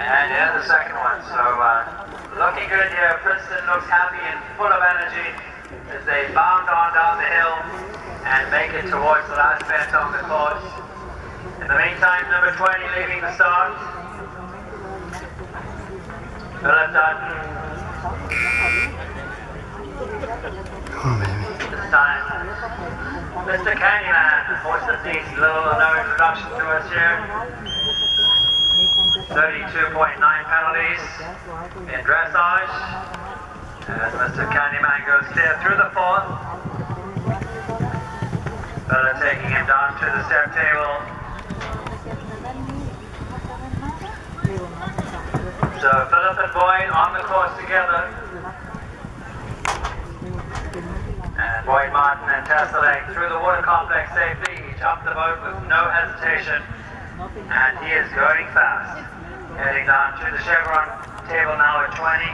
And here's the second one. So uh, looking good here. Princeton looks happy and full of energy as they bound on down the hill and make it towards the last bend on the course. In the meantime, number 20 leaving the start. Phillip Dutton. On, baby. This time, Mr. Candyman, horse that needs little or no introduction to us here. 32.9 penalties in dressage. As Mr. Candyman goes clear through the fourth. Taking him down to the step table. So Phillip and Boyd on the course together. And Boyd Martin and Tsetserleg through the water complex safely. He jumped the boat with no hesitation. And he is going fast. Heading down to the chevron table now at 20.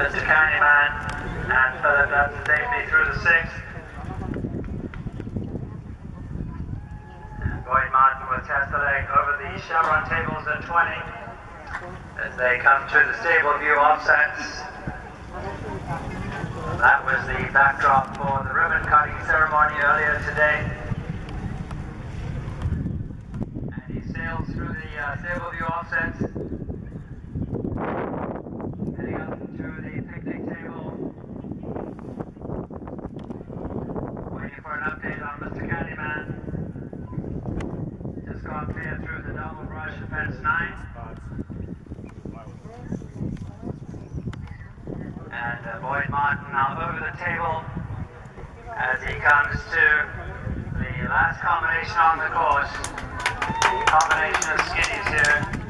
Mr. Candyman and Phillip Dutton safely through the sixth. Boyd Martin with Tsetserleg over the chevron tables at 20 as they come to the stable view offsets. That was the backdrop for the ribbon cutting ceremony earlier today. And he sails through the uh, view offsets. Heading up to the picnic table. Waiting for an update on Mr. Candyman. Just clear through the double brush fence 9. And uh, Boyd Martin now over the table as he comes to the last combination on the course. The combination of skin